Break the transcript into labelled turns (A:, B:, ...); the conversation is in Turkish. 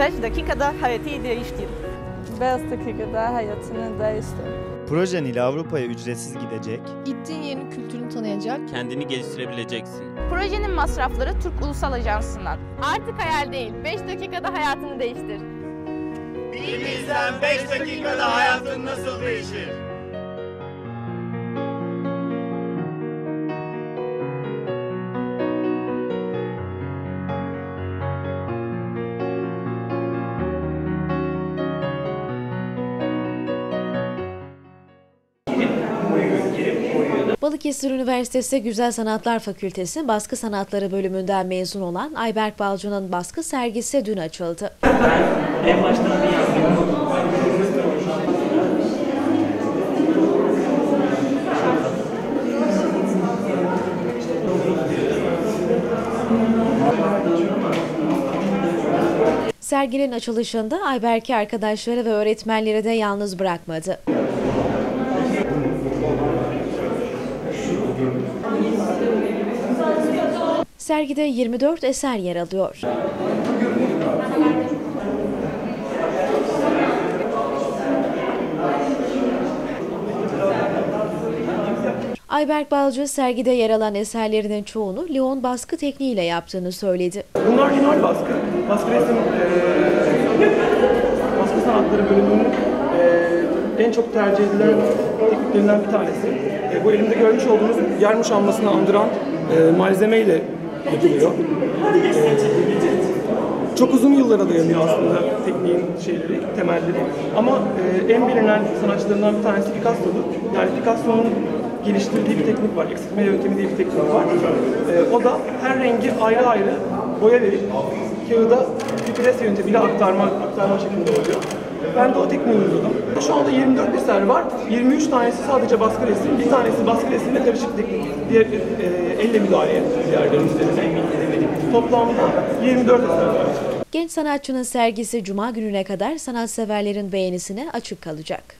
A: 5 dakikada hayatı değiştir.
B: 5 dakikada hayatını değiştir.
C: Projen ile Avrupa'ya ücretsiz gidecek,
D: Gittiğin yerin kültürünü tanıyacak,
E: Kendini geliştirebileceksin.
F: Projenin masrafları Türk Ulusal Ajansı'ndan. Artık hayal değil, 5 dakikada hayatını değiştir.
G: Bizden 5 dakikada hayatın nasıl değişir?
H: Balıkesir Üniversitesi Güzel Sanatlar Fakültesi Baskı Sanatları bölümünden mezun olan Ayberk Balcı'nın baskı sergisi dün açıldı.
I: En baştan bir.
H: Serginin açılışında Ayberk'i arkadaşları ve öğretmenleri de yalnız bırakmadı. Sergide 24 eser yer alıyor. Ayberk Balcı sergide yer alan eserlerinin çoğunu Leon baskı tekniğiyle yaptığını söyledi.
J: Bunlar lineal baskı. Baskı resim, eee, en çok tercih edilen tekniklerinden bir tanesi. E, bu elimde görmüş olduğunuz yer muşambasını andıran eee, malzemeyle yapılıyor. Eee, çok uzun yıllara dayanıyor aslında tekniğin şeyleri, temelleri. Ama eee, en bilinen sanatçılarından bir tanesi Picasso'dur. Yani Picasso'nun geliştirdiği bir teknik var, eksiltme yöntemi diye bir teknik var. Eee, o da her rengi ayrı ayrı boya verip kağıda bir pres yöntemiyle aktarma, aktarma şeklinde oluyor. Ben de o tekniği uyguladım. Şu anda 24 eser var. 23 tanesi sadece baskı resim, bir tanesi baskı resimle karışık teknik. Diğer e, elle müdahale diğerlerinin üzerine. Toplamda 24 eser var.
H: Genç sanatçının sergisi Cuma gününe kadar sanatseverlerin beğenisine açık kalacak.